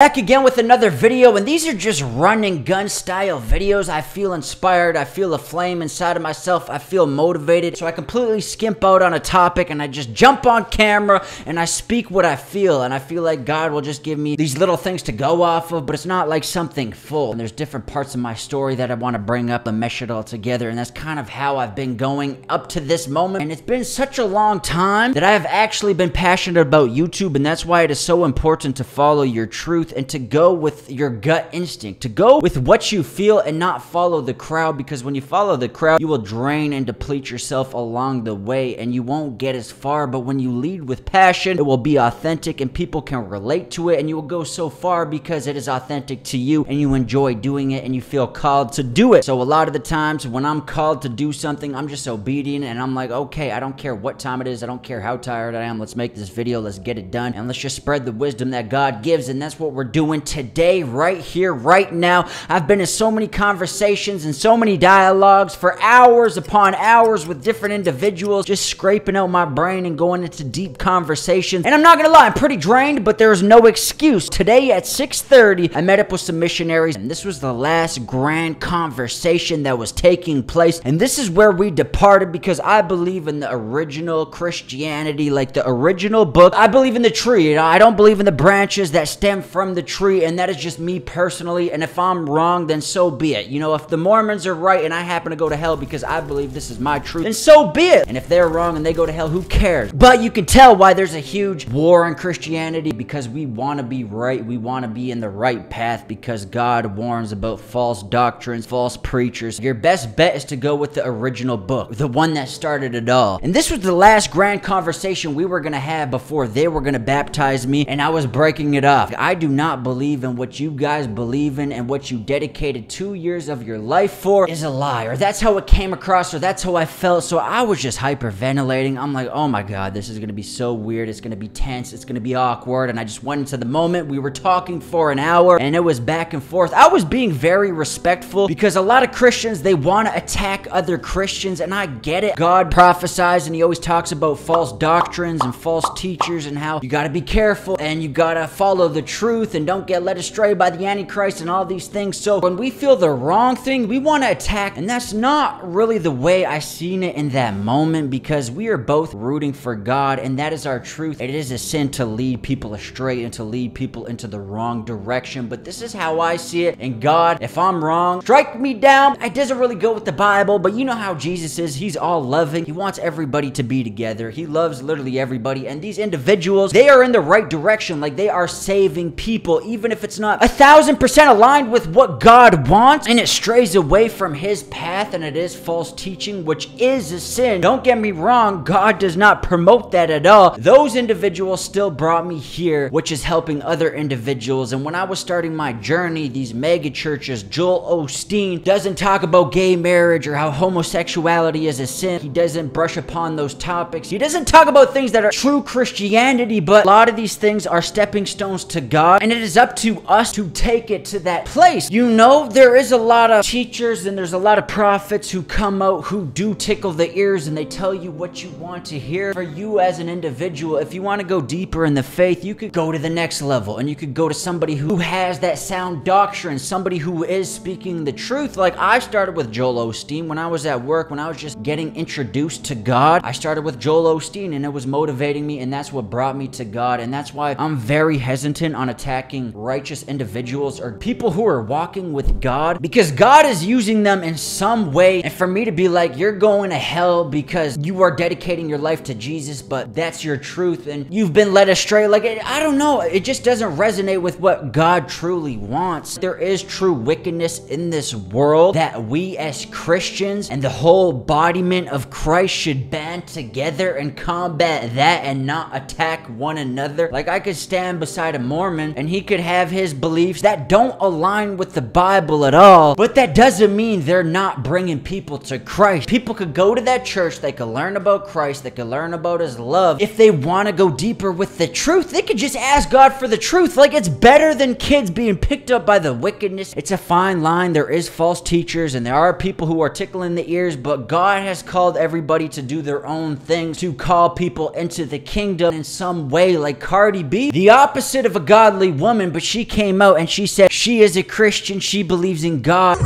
Back again with another video, and these are just run and gun style videos. I feel inspired, I feel a flame inside of myself, I feel motivated. So I completely skimp out on a topic and I just jump on camera and I speak what I feel. And I feel like God will just give me these little things to go off of, but it's not like something full. And there's different parts of my story that I want to bring up and mesh it all together. And that's kind of how I've been going up to this moment. And it's been such a long time that I have actually been passionate about YouTube, and that's why it is so important to follow your truth truth and to go with your gut instinct, to go with what you feel and not follow the crowd because when you follow the crowd, you will drain and deplete yourself along the way and you won't get as far. But when you lead with passion, it will be authentic and people can relate to it and you will go so far because it is authentic to you and you enjoy doing it and you feel called to do it. So a lot of the times when I'm called to do something, I'm just obedient and I'm like, okay, I don't care what time it is. I don't care how tired I am. Let's make this video. Let's get it done and let's just spread the wisdom that God gives. And that's what we're doing today, right here, right now. I've been in so many conversations and so many dialogues for hours upon hours with different individuals, just scraping out my brain and going into deep conversations. And I'm not gonna lie, I'm pretty drained, but there's no excuse. Today at 6:30, I met up with some missionaries, and this was the last grand conversation that was taking place. And this is where we departed because I believe in the original Christianity, like the original book. I believe in the tree. You know, I don't believe in the branches that stem from from the tree, and that is just me personally. And if I'm wrong, then so be it. You know, if the Mormons are right and I happen to go to hell because I believe this is my truth, then so be it. And if they're wrong and they go to hell, who cares? But you can tell why there's a huge war in Christianity because we want to be right. We want to be in the right path because God warns about false doctrines, false preachers. Your best bet is to go with the original book, the one that started it all. And this was the last grand conversation we were going to have before they were going to baptize me, and I was breaking it off. I do not believe in what you guys believe in and what you dedicated two years of your life for is a lie, or that's how it came across, or that's how I felt. So I was just hyperventilating. I'm like, oh my God, this is gonna be so weird. It's gonna be tense. It's gonna be awkward. And I just went into the moment. We were talking for an hour and it was back and forth. I was being very respectful because a lot of Christians, they wanna attack other Christians, and I get it. God prophesies and he always talks about false doctrines and false teachers and how you gotta be careful and you gotta follow the truth truth and don't get led astray by the Antichrist and all these things. So when we feel the wrong thing, we want to attack. And that's not really the way I seen it in that moment because we are both rooting for God and that is our truth. It is a sin to lead people astray and to lead people into the wrong direction. But this is how I see it. And God, if I'm wrong, strike me down. It doesn't really go with the Bible, but you know how Jesus is. He's all loving. He wants everybody to be together. He loves literally everybody. And these individuals, they are in the right direction. Like they are saving people people, even if it's not a thousand percent aligned with what God wants, and it strays away from His path and it is false teaching, which is a sin. Don't get me wrong, God does not promote that at all. Those individuals still brought me here, which is helping other individuals. And when I was starting my journey, these mega churches, Joel Osteen doesn't talk about gay marriage or how homosexuality is a sin. He doesn't brush upon those topics. He doesn't talk about things that are true Christianity, but a lot of these things are stepping stones to God and it is up to us to take it to that place. You know, there is a lot of teachers and there's a lot of prophets who come out who do tickle the ears and they tell you what you want to hear. For you as an individual, if you want to go deeper in the faith, you could go to the next level and you could go to somebody who has that sound doctrine, somebody who is speaking the truth. Like I started with Joel Osteen when I was at work, when I was just getting introduced to God. I started with Joel Osteen and it was motivating me and that's what brought me to God. And that's why I'm very hesitant on attacking attacking righteous individuals or people who are walking with God because God is using them in some way. And for me to be like, you're going to hell because you are dedicating your life to Jesus, but that's your truth and you've been led astray. Like, I don't know. It just doesn't resonate with what God truly wants. There is true wickedness in this world that we as Christians and the whole embodiment of Christ should band together and combat that and not attack one another. Like, I could stand beside a Mormon and he could have his beliefs that don't align with the Bible at all, but that doesn't mean they're not bringing people to Christ. People could go to that church, they could learn about Christ, they could learn about his love. If they want to go deeper with the truth, they could just ask God for the truth. Like it's better than kids being picked up by the wickedness. It's a fine line. There is false teachers and there are people who are tickling the ears, but God has called everybody to do their own things, to call people into the kingdom in some way, like Cardi B. The opposite of a godly woman, but she came out and she said she is a Christian. She believes in God.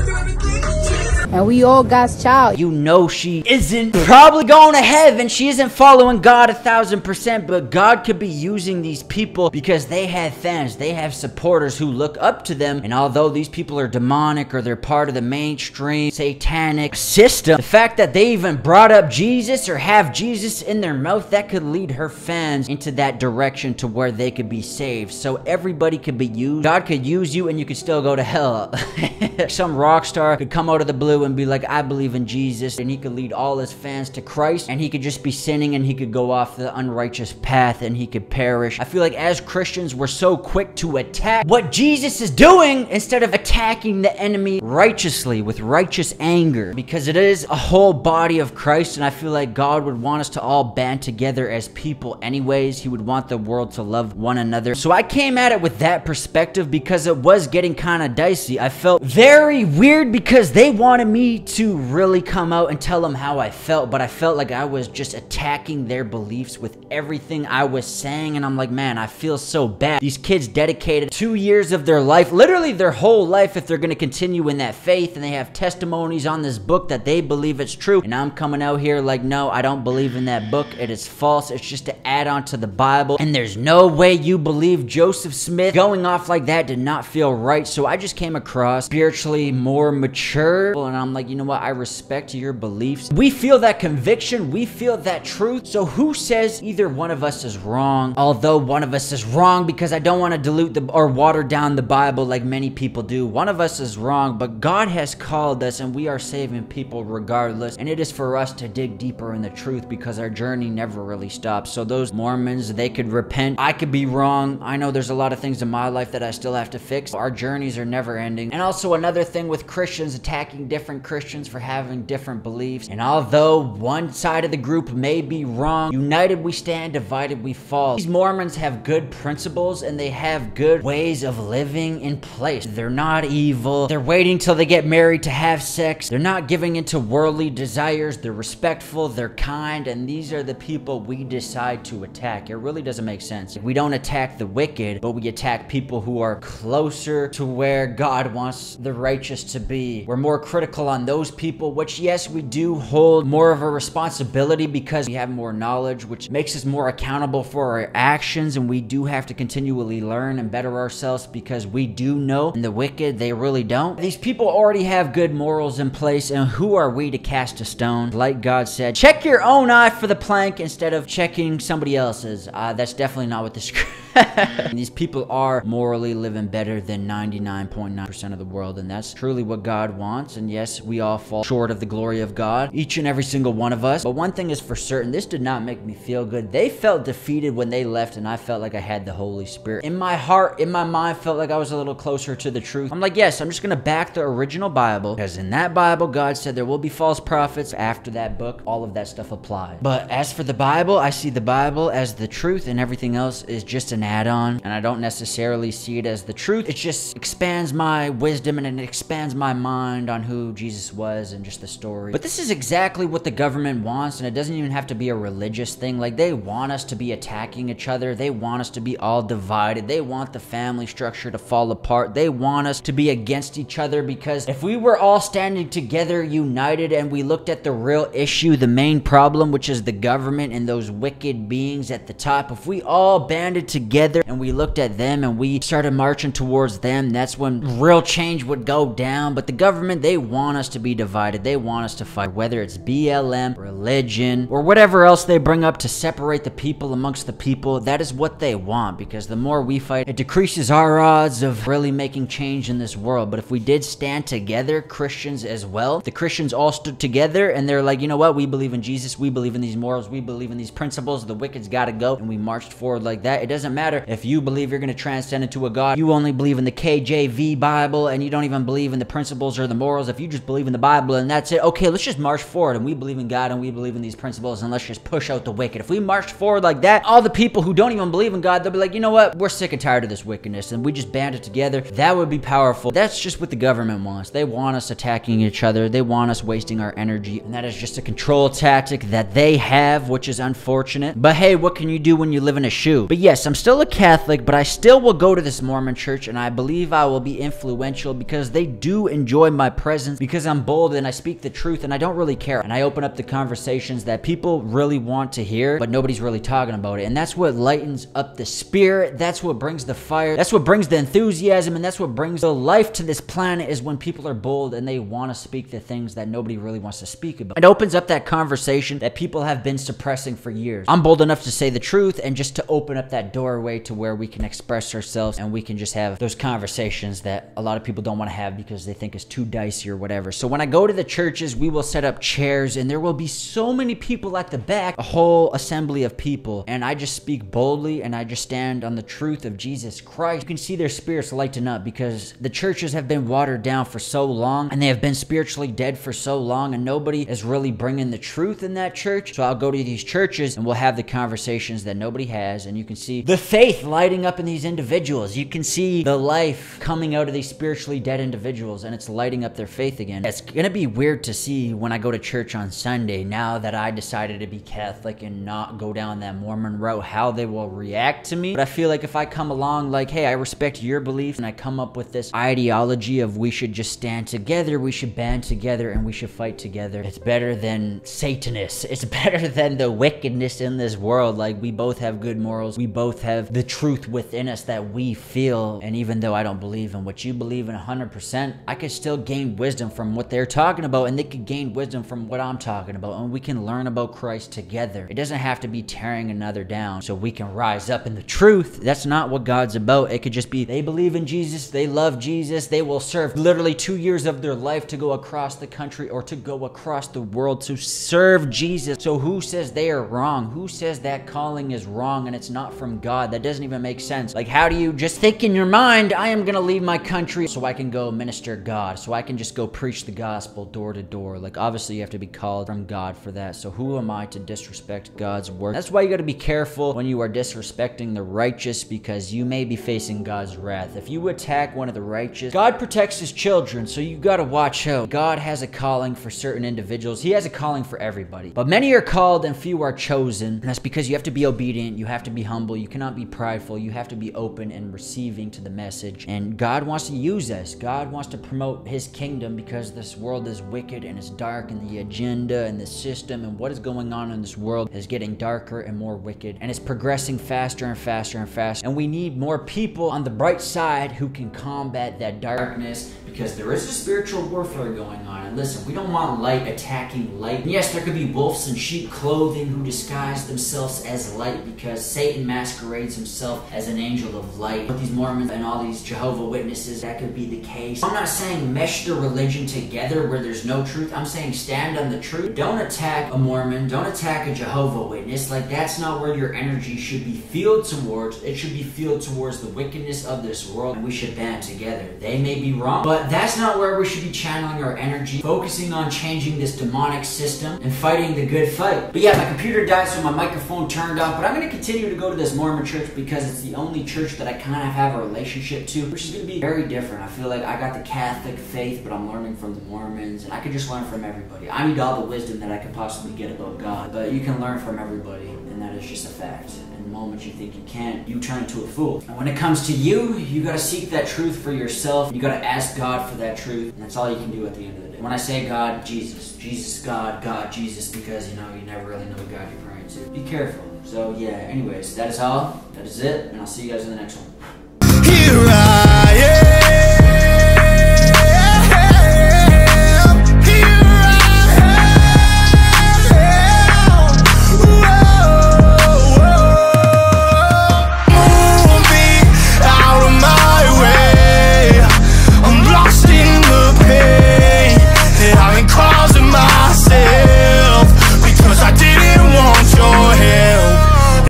And we all God's child. You know she isn't probably going to heaven. She isn't following God a thousand percent, but God could be using these people because they have fans. They have supporters who look up to them. And although these people are demonic or they're part of the mainstream satanic system, the fact that they even brought up Jesus or have Jesus in their mouth, that could lead her fans into that direction to where they could be saved. So everybody could be used. God could use you and you could still go to hell. Some rock star could come out of the blue and be like, I believe in Jesus, and he could lead all his fans to Christ, and he could just be sinning and he could go off the unrighteous path and he could perish. I feel like as Christians, we're so quick to attack what Jesus is doing instead of attacking the enemy righteously with righteous anger because it is a whole body of Christ, and I feel like God would want us to all band together as people, anyways. He would want the world to love one another. So I came at it with that perspective because it was getting kind of dicey. I felt very weird because they wanted me to really come out and tell them how I felt, but I felt like I was just attacking their beliefs with everything I was saying, and I'm like, man, I feel so bad. These kids dedicated two years of their life, literally their whole life, if they're gonna continue in that faith, and they have testimonies on this book that they believe it's true, and I'm coming out here like, no, I don't believe in that book. It is false. It's just to add on to the Bible, and there's no way you believe Joseph Smith. Going off like that did not feel right, so I just came across spiritually more mature, and I'm like, you know what? I respect your beliefs. We feel that conviction. We feel that truth. So who says either one of us is wrong? Although one of us is wrong because I don't want to dilute the or water down the Bible like many people do. One of us is wrong, but God has called us and we are saving people regardless. And it is for us to dig deeper in the truth because our journey never really stops. So those Mormons, they could repent. I could be wrong. I know there's a lot of things in my life that I still have to fix. Our journeys are never ending. And also another thing with Christians attacking different Christians for having different beliefs. And although one side of the group may be wrong, united we stand, divided we fall. These Mormons have good principles and they have good ways of living in place. They're not evil. They're waiting till they get married to have sex. They're not giving into worldly desires. They're respectful. They're kind. And these are the people we decide to attack. It really doesn't make sense. We don't attack the wicked, but we attack people who are closer to where God wants the righteous to be. We're more critical on those people, which yes, we do hold more of a responsibility because we have more knowledge, which makes us more accountable for our actions. And we do have to continually learn and better ourselves because we do know and the wicked, they really don't. These people already have good morals in place. And who are we to cast a stone? Like God said, check your own eye for the plank instead of checking somebody else's. Uh, that's definitely not what the script these people are morally living better than 99.9% of the world, and that's truly what God wants. And yes, we all fall short of the glory of God, each and every single one of us. But one thing is for certain, this did not make me feel good. They felt defeated when they left, and I felt like I had the Holy Spirit. In my heart, in my mind, felt like I was a little closer to the truth. I'm like, yes, I'm just gonna back the original Bible, because in that Bible, God said there will be false prophets. After that book, all of that stuff applies. But as for the Bible, I see the Bible as the truth, and everything else is just an add-on and I don't necessarily see it as the truth. It just expands my wisdom and it expands my mind on who Jesus was and just the story. But this is exactly what the government wants and it doesn't even have to be a religious thing. Like they want us to be attacking each other. They want us to be all divided. They want the family structure to fall apart. They want us to be against each other because if we were all standing together united and we looked at the real issue, the main problem, which is the government and those wicked beings at the top, if we all banded together together and we looked at them and we started marching towards them, that's when real change would go down. But the government, they want us to be divided. They want us to fight, whether it's BLM, religion, or whatever else they bring up to separate the people amongst the people. That is what they want because the more we fight, it decreases our odds of really making change in this world. But if we did stand together, Christians as well, the Christians all stood together and they're like, you know what? We believe in Jesus. We believe in these morals. We believe in these principles. The wicked's got to go. And we marched forward like that. It doesn't matter matter if you believe you're going to transcend into a God, you only believe in the KJV Bible and you don't even believe in the principles or the morals. If you just believe in the Bible and that's it, okay, let's just march forward and we believe in God and we believe in these principles and let's just push out the wicked. If we march forward like that, all the people who don't even believe in God, they'll be like, you know what? We're sick and tired of this wickedness and we just band it together. That would be powerful. That's just what the government wants. They want us attacking each other. They want us wasting our energy. And that is just a control tactic that they have, which is unfortunate. But hey, what can you do when you live in a shoe? But yes, I'm still still a Catholic, but I still will go to this Mormon church and I believe I will be influential because they do enjoy my presence because I'm bold and I speak the truth and I don't really care. And I open up the conversations that people really want to hear, but nobody's really talking about it. And that's what lightens up the spirit. That's what brings the fire. That's what brings the enthusiasm and that's what brings the life to this planet is when people are bold and they want to speak the things that nobody really wants to speak about. It opens up that conversation that people have been suppressing for years. I'm bold enough to say the truth and just to open up that doorway to where we can express ourselves and we can just have those conversations that a lot of people don't want to have because they think it's too dicey or whatever. So when I go to the churches, we will set up chairs and there will be so many people at the back, a whole assembly of people. And I just speak boldly and I just stand on the truth of Jesus Christ. You can see their spirits lighten up because the churches have been watered down for so long and they have been spiritually dead for so long and nobody is really bringing the truth in that church. So I'll go to these churches and we'll have the conversations that nobody has and you can see the faith lighting up in these individuals. You can see the life coming out of these spiritually dead individuals and it's lighting up their faith again. It's going to be weird to see when I go to church on Sunday now that I decided to be Catholic and not go down that Mormon route how they will react to me. But I feel like if I come along like, "Hey, I respect your beliefs," and I come up with this ideology of we should just stand together, we should band together and we should fight together. It's better than Satanists. It's better than the wickedness in this world. Like we both have good morals. We both have the truth within us that we feel. And even though I don't believe in what you believe in 100%, I could still gain wisdom from what they're talking about and they could gain wisdom from what I'm talking about and we can learn about Christ together. It doesn't have to be tearing another down so we can rise up in the truth. That's not what God's about. It could just be they believe in Jesus, they love Jesus, they will serve literally two years of their life to go across the country or to go across the world to serve Jesus. So who says they are wrong? Who says that calling is wrong and it's not from God? That doesn't even make sense. Like how do you just think in your mind, I am to leave my country so I can go minister God, so I can just go preach the gospel door to door. Like obviously you have to be called from God for that. So who am I to disrespect God's word? That's why you got to be careful when you are disrespecting the righteous because you may be facing God's wrath. If you attack one of the righteous, God protects his children, so you got to watch out. God has a calling for certain individuals. He has a calling for everybody. But many are called and few are chosen. And that's because you have to be obedient, you have to be humble, you cannot be prideful, you have to be open and receiving to the message. And God wants to use us. God wants to promote his kingdom because this world is wicked and it's dark and the agenda and the system and what is going on in this world is getting darker and more wicked and it's progressing faster and faster and faster. And we need more people on the bright side who can combat that darkness because there is a spiritual warfare going on. And listen, we don't want light attacking light. And yes, there could be wolves in sheep clothing who disguise themselves as light because Satan masquerades himself as an angel of light. But these Mormons and all these Jehovah Witnesses, that could be the case. I'm not saying mesh the religion together where there's no truth. I'm saying stand on the truth. Don't attack a Mormon. Don't attack a Jehovah Witness. Like that's not where your energy should be fueled towards. It should be fueled towards the wickedness of this world. And we should band together. They may be wrong, but that's not where we should be channeling our energy, focusing on changing this demonic system and fighting the good fight. But yeah, my computer died, so my microphone turned off. But I'm going to continue to go to this Mormon church because it's the only church that I kind of have a relationship to, which is going to be very different. I feel like I got the Catholic faith, but I'm learning from the Mormons, and I could just learn from everybody. I need all the wisdom that I could possibly get about God, but you can learn from everybody, and that is just a fact moment you think you can't, you turn into a fool. And when it comes to you, you gotta seek that truth for yourself. You gotta ask God for that truth. And that's all you can do at the end of the day. When I say God, Jesus. Jesus, God, God, Jesus, because you know, you never really know God you're praying to. Be careful. So yeah, anyways, that is all. That is it. And I'll see you guys in the next one.